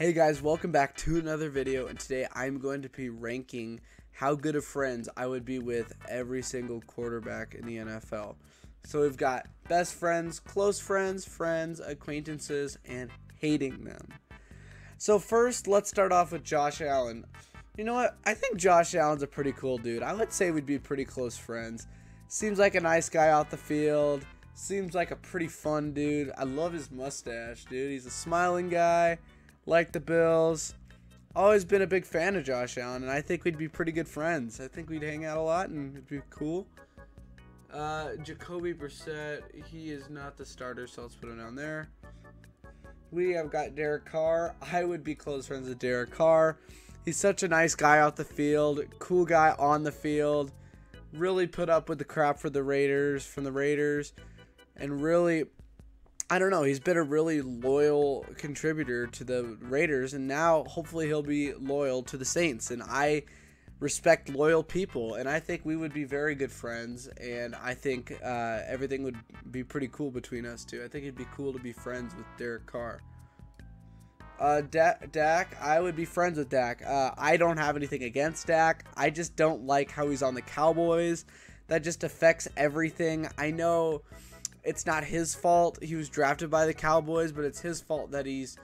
Hey guys, welcome back to another video and today I'm going to be ranking how good of friends I would be with every single quarterback in the NFL. So we've got best friends, close friends, friends, acquaintances, and hating them. So first, let's start off with Josh Allen. You know what? I think Josh Allen's a pretty cool dude. I would say we'd be pretty close friends. Seems like a nice guy off the field. Seems like a pretty fun dude. I love his mustache, dude. He's a smiling guy like the Bills. Always been a big fan of Josh Allen, and I think we'd be pretty good friends. I think we'd hang out a lot, and it'd be cool. Uh, Jacoby Brissett, he is not the starter, so let's put him down there. We have got Derek Carr. I would be close friends with Derek Carr. He's such a nice guy off the field, cool guy on the field. Really put up with the crap for the Raiders from the Raiders, and really I don't know. He's been a really loyal contributor to the Raiders, and now hopefully he'll be loyal to the Saints. And I respect loyal people, and I think we would be very good friends. And I think uh, everything would be pretty cool between us two. I think it'd be cool to be friends with Derek Carr. Uh, Dak, I would be friends with Dak. Uh, I don't have anything against Dak. I just don't like how he's on the Cowboys. That just affects everything. I know it's not his fault he was drafted by the Cowboys, but it's his fault that he's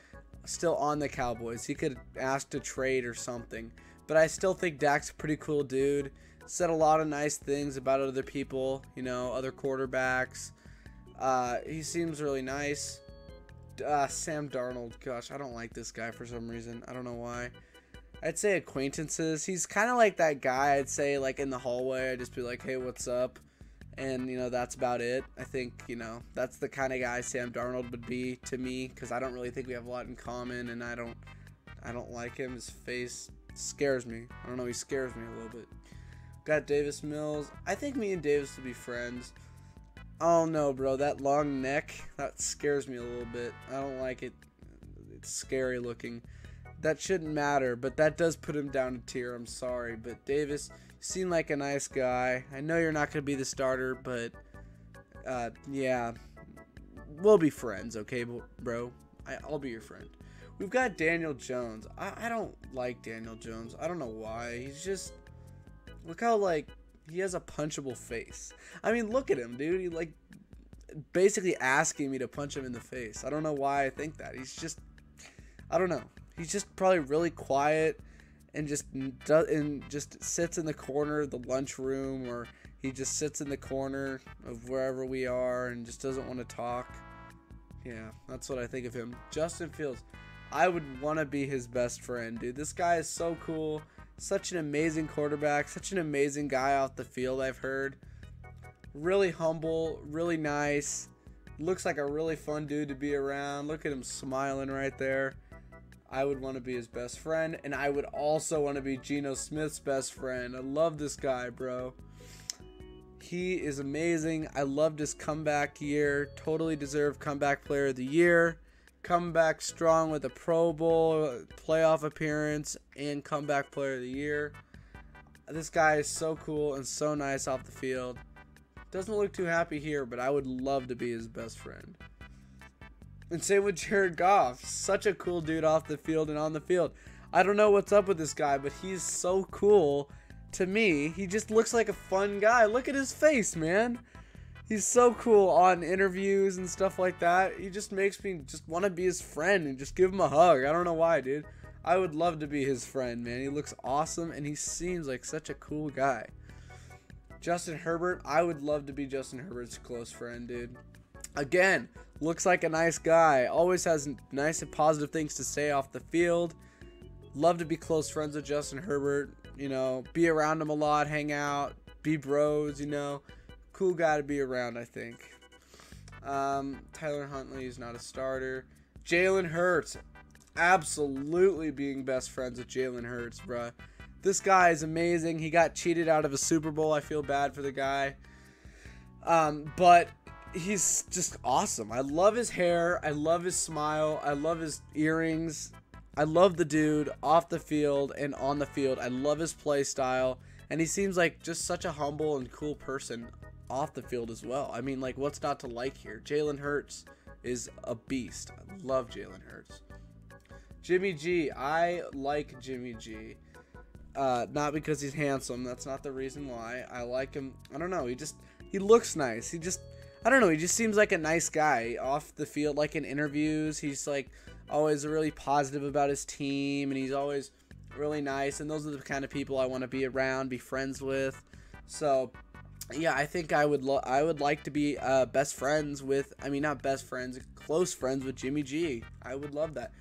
still on the Cowboys. He could ask to trade or something. But I still think Dak's a pretty cool dude. Said a lot of nice things about other people, you know, other quarterbacks. Uh, he seems really nice. Uh, Sam Darnold, gosh, I don't like this guy for some reason. I don't know why. I'd say acquaintances. He's kind of like that guy. I'd say like in the hallway. I'd just be like, "Hey, what's up?" And you know that's about it. I think you know that's the kind of guy Sam Darnold would be to me because I don't really think we have a lot in common, and I don't I don't like him. His face scares me. I don't know. He scares me a little bit. Got Davis Mills. I think me and Davis would be friends. Oh no, bro, that long neck that scares me a little bit. I don't like it. It's scary looking. That shouldn't matter, but that does put him down a tier. I'm sorry, but Davis seem like a nice guy. I know you're not going to be the starter, but uh, yeah, we'll be friends, okay, bro? I, will be your friend. We've got Daniel Jones. I, I don't like Daniel Jones. I don't know why. He's just look how like he has a punchable face. I mean, look at him, dude. He like basically asking me to punch him in the face. I don't know why I think that. He's just I don't know. He's just probably really quiet and just does and just sits in the corner of the lunchroom or he just sits in the corner of wherever we are and just doesn't want to talk. Yeah, that's what I think of him. Justin Fields. I would want to be his best friend, dude. This guy is so cool. Such an amazing quarterback, such an amazing guy off the field, I've heard. Really humble, really nice. Looks like a really fun dude to be around. Look at him smiling right there. I would want to be his best friend, and I would also want to be Geno Smith's best friend. I love this guy, bro. He is amazing. I loved his comeback year. Totally deserved comeback player of the year. Comeback strong with a Pro Bowl uh, playoff appearance and comeback player of the year. This guy is so cool and so nice off the field. Doesn't look too happy here, but I would love to be his best friend. And same with Jared Goff. Such a cool dude off the field and on the field. I don't know what's up with this guy, but he's so cool to me. He just looks like a fun guy. Look at his face, man. He's so cool on interviews and stuff like that. He just makes me just want to be his friend and just give him a hug. I don't know why, dude. I would love to be his friend, man. He looks awesome and he seems like such a cool guy. Justin Herbert, I would love to be Justin Herbert's close friend, dude. Again, looks like a nice guy. Always has nice and positive things to say off the field. Love to be close friends with Justin Herbert. You know, be around him a lot, hang out, be bros, you know. Cool guy to be around, I think. Um, Tyler Huntley is not a starter. Jalen Hurts. Absolutely being best friends with Jalen Hurts, bruh. This guy is amazing. He got cheated out of a Super Bowl. I feel bad for the guy. Um, but he's just awesome. I love his hair. I love his smile. I love his earrings. I love the dude off the field and on the field. I love his play style. And he seems like just such a humble and cool person off the field as well. I mean, like, what's not to like here? Jalen Hurts is a beast. I love Jalen Hurts. Jimmy G. I like Jimmy G. Uh, not because he's handsome. That's not the reason why. I like him. I don't know. He just he looks nice. He just I don't know. He just seems like a nice guy off the field. Like in interviews, he's like always really positive about his team, and he's always really nice. And those are the kind of people I want to be around, be friends with. So yeah, I think I would lo- I would like to be uh, best friends with. I mean, not best friends, close friends with Jimmy G. I would love that.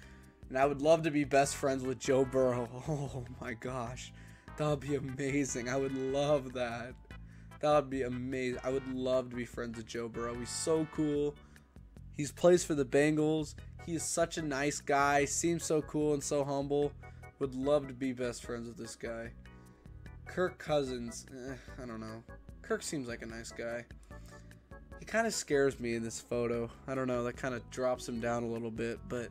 And I would love to be best friends with Joe Burrow. Oh my gosh. That would be amazing. I would love that. That would be amazing. I would love to be friends with Joe Burrow. He's so cool. He's plays for the Bengals. He is such a nice guy. Seems so cool and so humble. Would love to be best friends with this guy. Kirk Cousins. Eh, I don't know. Kirk seems like a nice guy. He kind of scares me in this photo. I don't know. That kind of drops him down a little bit, but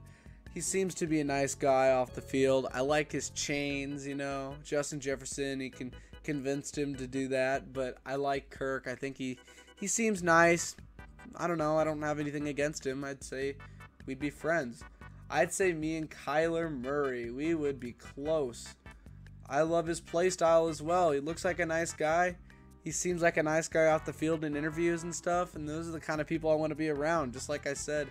he seems to be a nice guy off the field. I like his chains, you know. Justin Jefferson, he can convinced him to do that, but I like Kirk. I think he he seems nice. I don't know. I don't have anything against him. I'd say we'd be friends. I'd say me and Kyler Murray, we would be close. I love his play style as well. He looks like a nice guy. He seems like a nice guy off the field in interviews and stuff, and those are the kind of people I want to be around. Just like I said,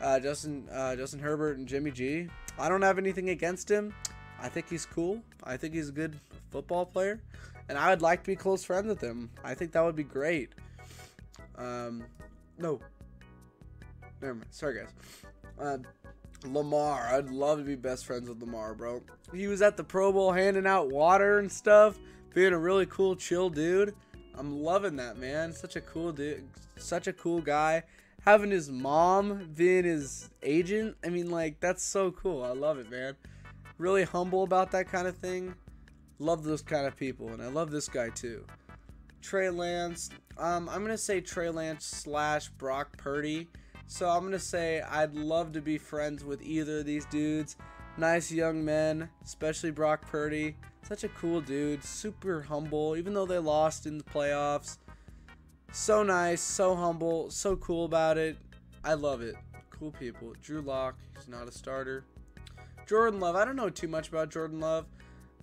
uh, Justin uh, Justin Herbert and Jimmy G. I don't have anything against him. I think he's cool. I think he's a good football player, and I would like to be close friends with him. I think that would be great. Um, no, never mind. Sorry, guys. Uh, Lamar, I'd love to be best friends with Lamar, bro. He was at the Pro Bowl handing out water and stuff, being a really cool, chill dude. I'm loving that, man. Such a cool dude, such a cool guy having his mom being his agent. I mean, like, that's so cool. I love it, man. Really humble about that kind of thing. Love those kind of people, and I love this guy too. Trey Lance. Um, I'm gonna say Trey Lance slash Brock Purdy. So I'm gonna say I'd love to be friends with either of these dudes. Nice young men, especially Brock Purdy. Such a cool dude, super humble, even though they lost in the playoffs. So nice, so humble, so cool about it. I love it. Cool people. Drew Lock, he's not a starter. Jordan Love, I don't know too much about Jordan Love,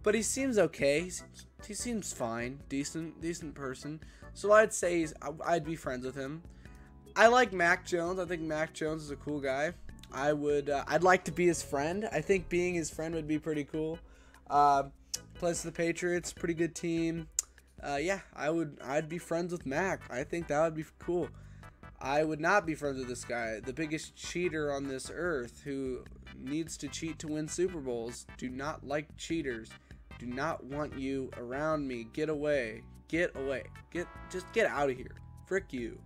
but he seems okay. He seems, he seems fine, decent, decent person. So I'd say he's, I'd be friends with him. I like Mac Jones. I think Mac Jones is a cool guy. I would, uh, I'd like to be his friend. I think being his friend would be pretty cool. Uh, the Patriots, pretty good team uh, yeah, I would. I'd be friends with Mac. I think that would be cool. I would not be friends with this guy, the biggest cheater on this earth, who needs to cheat to win Super Bowls. Do not like cheaters. Do not want you around me. Get away. Get away. Get just get out of here. Frick you.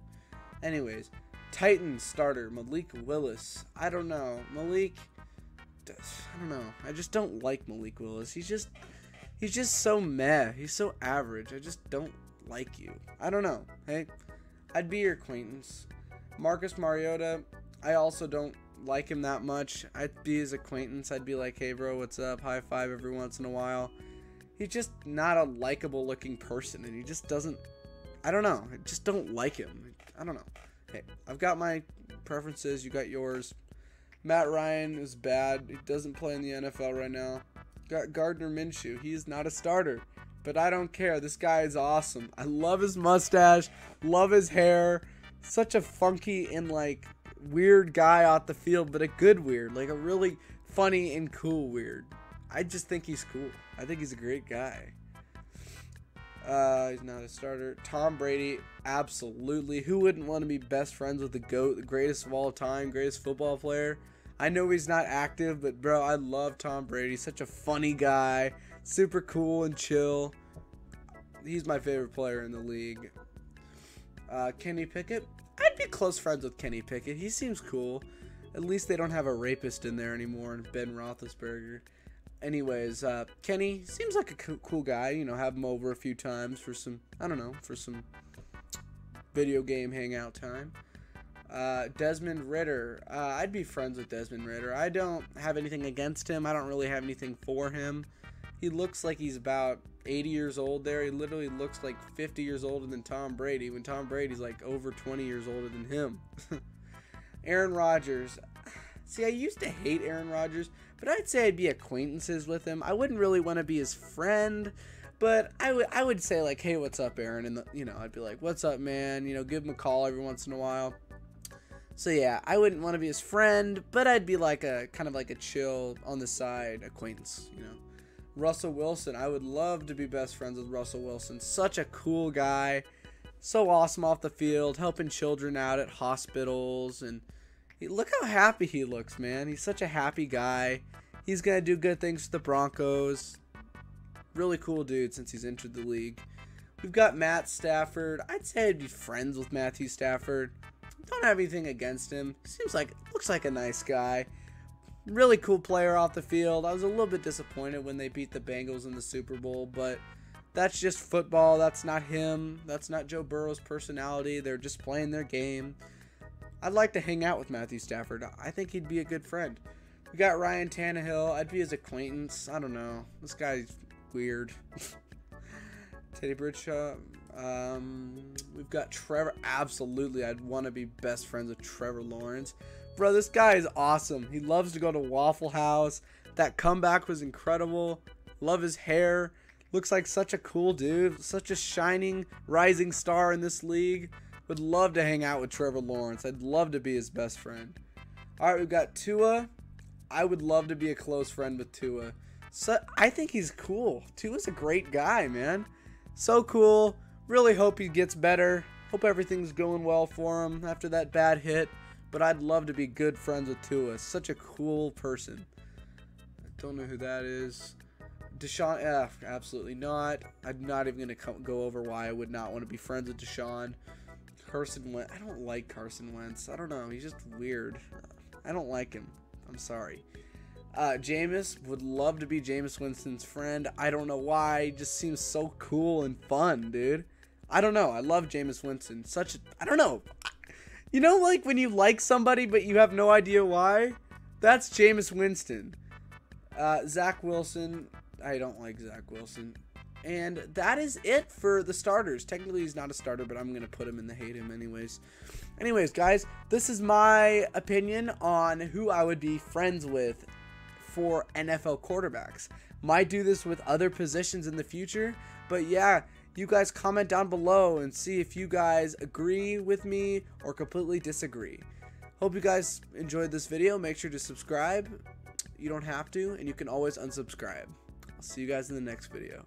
Anyways, Titans starter Malik Willis. I don't know. Malik I don't know. I just don't like Malik Willis. He's just He's just so meh. He's so average. I just don't like you. I don't know. Hey, I'd be your acquaintance. Marcus Mariota, I also don't like him that much. I'd be his acquaintance. I'd be like, hey, bro, what's up? High five every once in a while. He's just not a likable looking person, and he just doesn't. I don't know. I just don't like him. I don't know. Hey, I've got my preferences. You got yours. Matt Ryan is bad. He doesn't play in the NFL right now. Got Gardner Minshew. He is not a starter, but I don't care. This guy is awesome. I love his mustache, love his hair. Such a funky and like weird guy off the field, but a good weird, like a really funny and cool weird. I just think he's cool. I think he's a great guy. Uh, he's not a starter. Tom Brady, absolutely. Who wouldn't want to be best friends with the GOAT, the greatest of all time, greatest football player? I know he's not active, but bro, I love Tom Brady. Such a funny guy, super cool and chill. He's my favorite player in the league. Uh, Kenny Pickett, I'd be close friends with Kenny Pickett. He seems cool. At least they don't have a rapist in there anymore, and Ben Roethlisberger. Anyways, uh, Kenny seems like a cool guy. You know, have him over a few times for some, I don't know, for some video game hangout time. Uh, Desmond Ridder. Uh, I'd be friends with Desmond Ridder. I don't have anything against him. I don't really have anything for him. He looks like he's about 80 years old there. He literally looks like 50 years older than Tom Brady when Tom Brady's like over 20 years older than him. Aaron Rodgers. See, I used to hate Aaron Rodgers, but I'd say I'd be acquaintances with him. I wouldn't really want to be his friend, but I would I would say like, "Hey, what's up, Aaron?" And the, you know, I'd be like, "What's up, man?" You know, give him a call every once in a while. So yeah, I wouldn't want to be his friend, but I'd be like a kind of like a chill on the side acquaintance, you know. Russell Wilson, I would love to be best friends with Russell Wilson. Such a cool guy. So awesome off the field, helping children out at hospitals and he, look how happy he looks, man. He's such a happy guy. He's going to do good things for the Broncos. Really cool dude since he's entered the league. We've got Matt Stafford. I'd say I'd be friends with Matthew Stafford. Don't have anything against him. Seems like looks like a nice guy. Really cool player off the field. I was a little bit disappointed when they beat the Bengals in the Super Bowl, but that's just football. That's not him. That's not Joe Burrow's personality. They're just playing their game. I'd like to hang out with Matthew Stafford. I think he'd be a good friend. We got Ryan Tannehill. I'd be his acquaintance. I don't know. This guy's weird. Teddy Bridgewater. Um, we've got Trevor. Absolutely, I'd want to be best friends with Trevor Lawrence. Bro, this guy is awesome. He loves to go to Waffle House. That comeback was incredible. Love his hair. Looks like such a cool dude. Such a shining, rising star in this league. Would love to hang out with Trevor Lawrence. I'd love to be his best friend. All right, we've got Tua. I would love to be a close friend with Tua. So I think he's cool. Tua's a great guy, man. So cool. Really hope he gets better. Hope everything's going well for him after that bad hit. But I'd love to be good friends with Tua. Such a cool person. I don't know who that is. Deshaun, yeah, absolutely not. I'm not even to go over why I would not want to be friends with Deshaun. Carson Wentz. I don't like Carson Wentz. I don't know. He's just weird. I don't like him. I'm sorry. Uh, Jameis would love to be Jameis Winston's friend. I don't know why. He just seems so cool and fun, dude. I don't know. I love Jameis Winston. Such a, I don't know. You know, like when you like somebody but you have no idea why? That's Jameis Winston. Uh, Zach Wilson. I don't like Zach Wilson. And that is it for the starters. Technically, he's not a starter, but I'm going to put him in the hate him anyways. Anyways, guys, this is my opinion on who I would be friends with for NFL quarterbacks. Might do this with other positions in the future, but yeah, you guys comment down below and see if you guys agree with me or completely disagree. Hope you guys enjoyed this video. Make sure to subscribe. You don't have to, and you can always unsubscribe. I'll see you guys in the next video.